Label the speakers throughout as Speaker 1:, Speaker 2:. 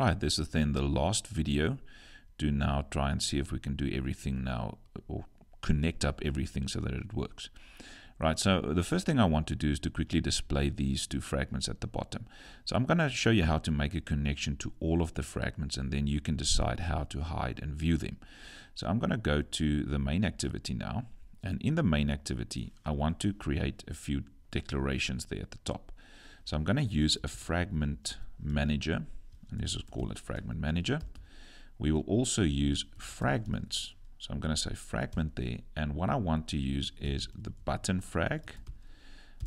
Speaker 1: Right, this is then the last video Do now try and see if we can do everything now or connect up everything so that it works. Right, so the first thing I want to do is to quickly display these two fragments at the bottom. So I'm going to show you how to make a connection to all of the fragments and then you can decide how to hide and view them. So I'm going to go to the main activity now and in the main activity I want to create a few declarations there at the top. So I'm going to use a fragment manager and let's just call it fragment manager. We will also use fragments so I'm going to say fragment there. And what I want to use is the button frag.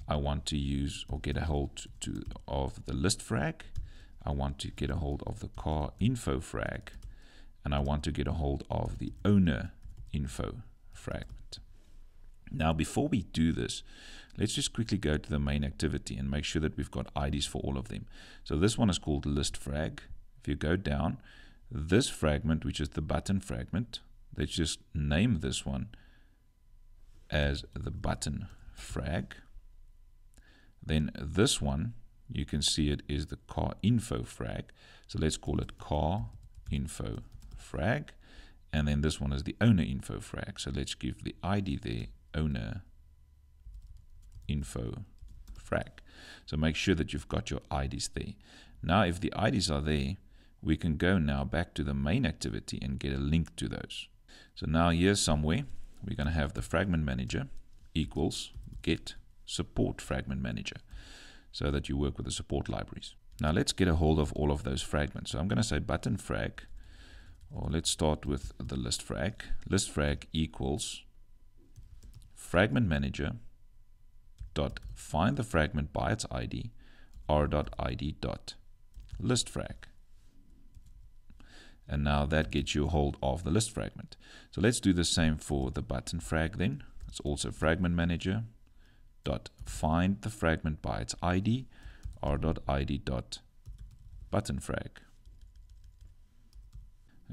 Speaker 1: I want to use or get a hold to of the list frag. I want to get a hold of the car info frag. And I want to get a hold of the owner info fragment. Now, before we do this, let's just quickly go to the main activity and make sure that we've got IDs for all of them. So this one is called list frag. If you go down, this fragment, which is the button fragment, let's just name this one as the button frag. Then this one, you can see it is the car info frag. So let's call it car info frag. And then this one is the owner info frag. So let's give the ID there, owner info frag. So make sure that you've got your IDs there. Now, if the IDs are there, we can go now back to the main activity and get a link to those. So now here somewhere, we're going to have the fragment manager equals get support fragment manager so that you work with the support libraries. Now let's get a hold of all of those fragments. So I'm going to say button frag, or let's start with the list frag. List frag equals fragment manager dot find the fragment by its ID r dot id dot list frag and now that gets you a hold of the list fragment. So let's do the same for the button frag then. It's also fragment manager dot find the fragment by its ID r dot id dot button frag.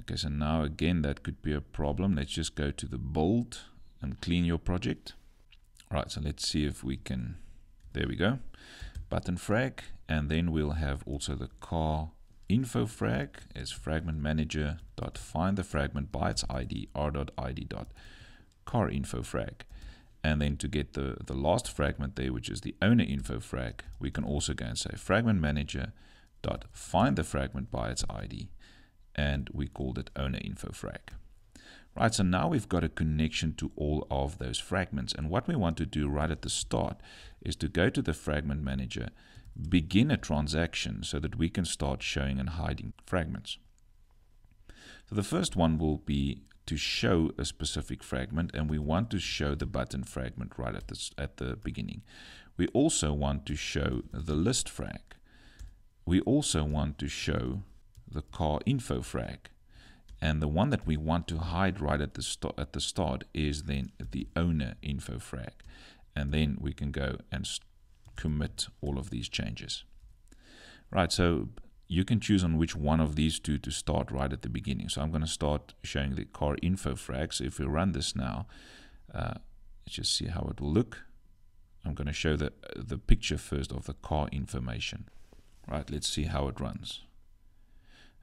Speaker 1: Okay, so now again that could be a problem. Let's just go to the build and clean your project. Right, so let's see if we can. There we go. Button frag, and then we'll have also the car info frag is fragment manager dot find the fragment by its ID r dot id dot car info frag. And then to get the, the last fragment there, which is the owner info frag, we can also go and say fragment manager dot find the fragment by its ID, and we called it owner info frag. Right, so now we've got a connection to all of those fragments. And what we want to do right at the start is to go to the fragment manager begin a transaction so that we can start showing and hiding fragments. So the first one will be to show a specific fragment and we want to show the button fragment right at the, at the beginning. We also want to show the list frag. We also want to show the car info frag. And the one that we want to hide right at the, at the start is then the owner info frag. And then we can go and commit all of these changes. Right, so you can choose on which one of these two to start right at the beginning. So I'm going to start showing the car info frag. So if we run this now, uh, let's just see how it will look. I'm going to show the, the picture first of the car information. Right, let's see how it runs.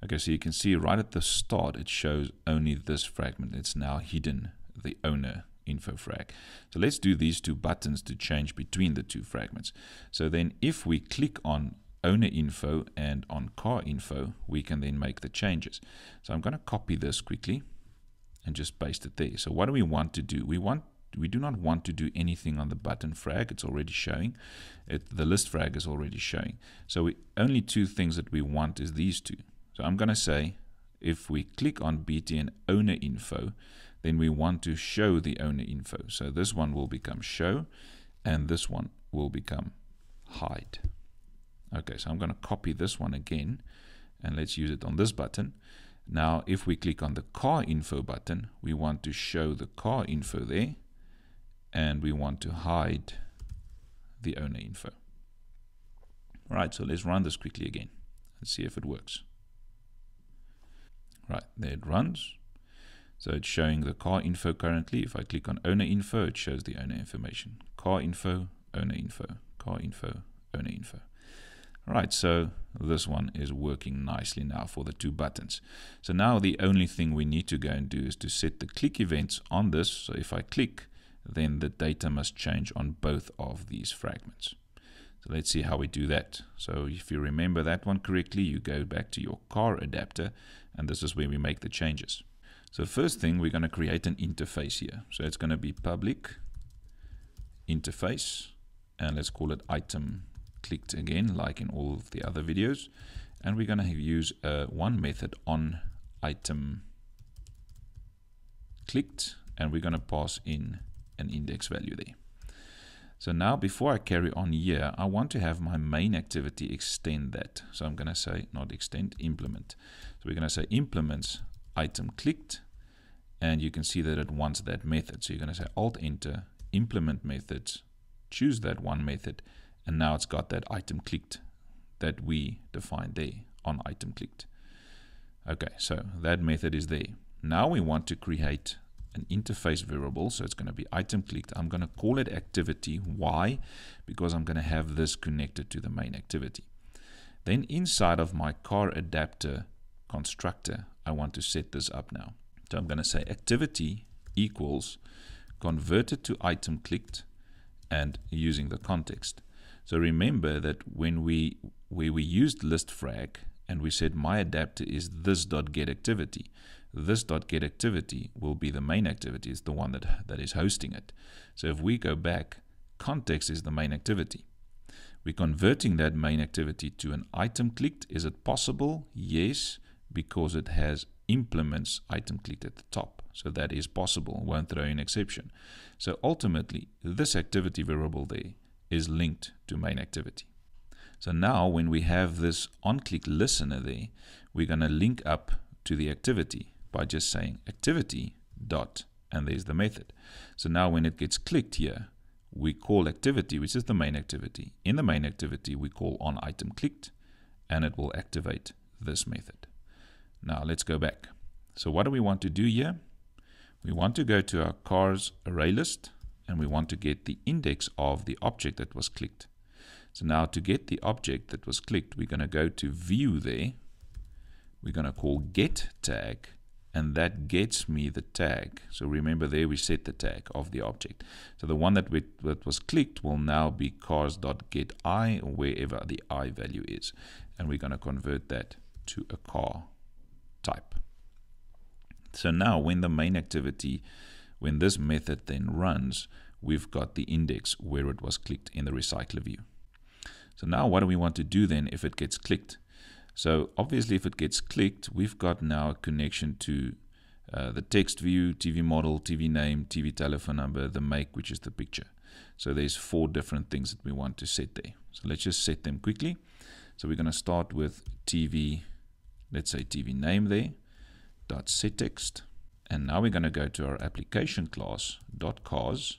Speaker 1: Okay, so you can see right at the start, it shows only this fragment. It's now hidden the owner info frag. So let's do these two buttons to change between the two fragments. So then if we click on owner info and on car info, we can then make the changes. So I'm going to copy this quickly and just paste it there. So what do we want to do? We want we do not want to do anything on the button frag. It's already showing. It, the list frag is already showing. So we, only two things that we want is these two. So I'm going to say if we click on BTN owner info, then we want to show the owner info. So this one will become show and this one will become hide. Okay, so I'm going to copy this one again and let's use it on this button. Now, if we click on the car info button, we want to show the car info there and we want to hide the owner info. All right, so let's run this quickly again and see if it works. Right, there it runs. So it's showing the car info currently. If I click on owner info, it shows the owner information. Car info, owner info, car info, owner info. Right, so this one is working nicely now for the two buttons. So now the only thing we need to go and do is to set the click events on this. So if I click, then the data must change on both of these fragments. So let's see how we do that. So if you remember that one correctly, you go back to your car adapter, and this is where we make the changes. So first thing, we're going to create an interface here. So it's going to be public interface, and let's call it item clicked again, like in all of the other videos. And we're going to use uh, one method on item clicked, and we're going to pass in an index value there. So now before I carry on here, I want to have my main activity extend that. So I'm going to say, not extend, implement. So we're going to say implements item clicked, and you can see that it wants that method. So you're going to say alt enter, implement methods, choose that one method, and now it's got that item clicked that we defined there on item clicked. Okay, so that method is there. Now we want to create an interface variable, so it's going to be item clicked. I'm going to call it activity. Why? Because I'm going to have this connected to the main activity. Then inside of my car adapter constructor, I want to set this up now. So I'm going to say activity equals converted to item clicked and using the context. So remember that when we where we used list frag and we said my adapter is this dot get activity, this dot get activity will be the main activity, it's the one that, that is hosting it. So if we go back, context is the main activity. We're converting that main activity to an item clicked. Is it possible? Yes, because it has implements item clicked at the top. So that is possible, won't throw an exception. So ultimately, this activity variable there is linked to main activity. So now when we have this on-click listener there, we're going to link up to the activity by just saying activity dot and there's the method. So now when it gets clicked here, we call activity, which is the main activity. In the main activity, we call on item clicked and it will activate this method. Now let's go back. So what do we want to do here? We want to go to our cars array list and we want to get the index of the object that was clicked. So now to get the object that was clicked, we're going to go to view there. We're going to call get tag and that gets me the tag. So remember there we set the tag of the object. So the one that, we, that was clicked will now be cars.getI or wherever the i value is. And we're going to convert that to a car type. So now when the main activity when this method then runs, we've got the index where it was clicked in the recycler view. So now what do we want to do then if it gets clicked? So obviously if it gets clicked, we've got now a connection to uh, the text view, TV model, TV name, TV telephone number, the make, which is the picture. So there's four different things that we want to set there. So let's just set them quickly. So we're going to start with TV, let's say TV name there, dot set text. And now we're going to go to our application class dot cars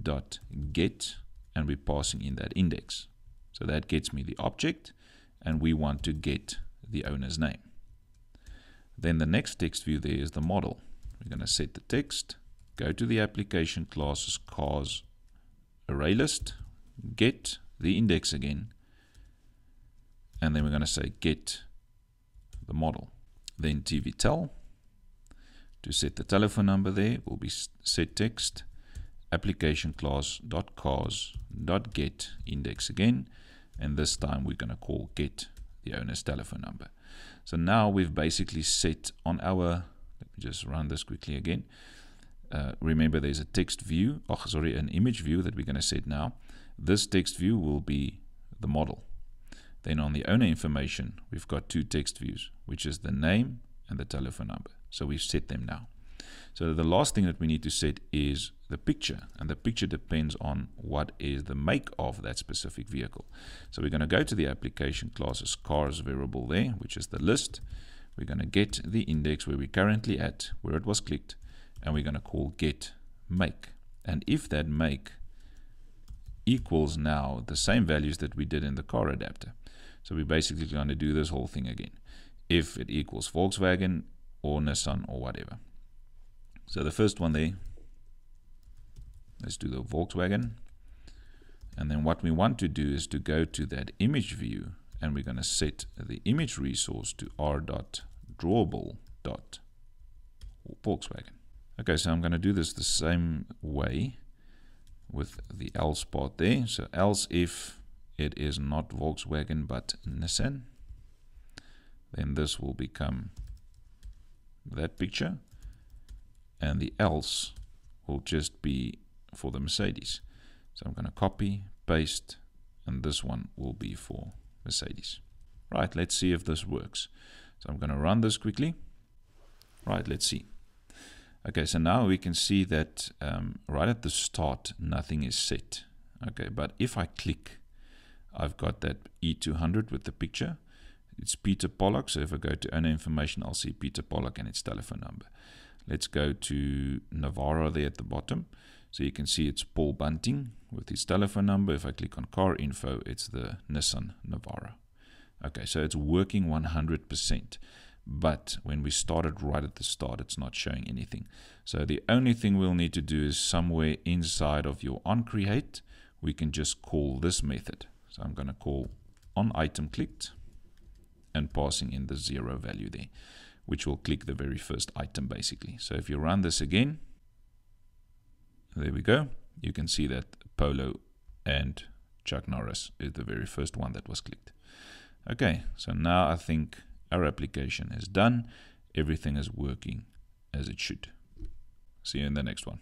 Speaker 1: dot get and we're passing in that index. So that gets me the object and we want to get the owner's name. Then the next text view there is the model. We're going to set the text, go to the application classes cars array list, get the index again, and then we're going to say get the model. Then TV tel to set the telephone number there will be set text application class dot cars dot get index again and this time we're going to call get the owner's telephone number. So now we've basically set on our let me just run this quickly again. Uh, remember there's a text view oh sorry an image view that we're going to set now. This text view will be the model. Then on the owner information we've got two text views which is the name and the telephone number. So we've set them now. So the last thing that we need to set is the picture. And the picture depends on what is the make of that specific vehicle. So we're going to go to the application classes cars variable there, which is the list. We're going to get the index where we're currently at, where it was clicked, and we're going to call get make. And if that make equals now the same values that we did in the car adapter. So we're basically going to do this whole thing again. If it equals Volkswagen, or Nissan or whatever. So the first one there, let's do the Volkswagen. And then what we want to do is to go to that image view and we're going to set the image resource to r.drawable.volkswagen. Okay, so I'm going to do this the same way with the else part there. So else if it is not Volkswagen but Nissan, then this will become that picture and the else will just be for the Mercedes. So I'm going to copy, paste, and this one will be for Mercedes. Right, let's see if this works. So I'm going to run this quickly. Right, let's see. Okay, so now we can see that um, right at the start, nothing is set. Okay, but if I click, I've got that E200 with the picture. It's Peter Pollock, so if I go to owner information, I'll see Peter Pollock and its telephone number. Let's go to Navara there at the bottom. So you can see it's Paul Bunting with his telephone number. If I click on car info, it's the Nissan Navara. Okay, so it's working 100%. But when we started right at the start, it's not showing anything. So the only thing we'll need to do is somewhere inside of your onCreate, we can just call this method. So I'm going to call on item clicked and passing in the zero value there, which will click the very first item basically. So if you run this again, there we go. You can see that Polo and Chuck Norris is the very first one that was clicked. Okay, so now I think our application is done. Everything is working as it should. See you in the next one.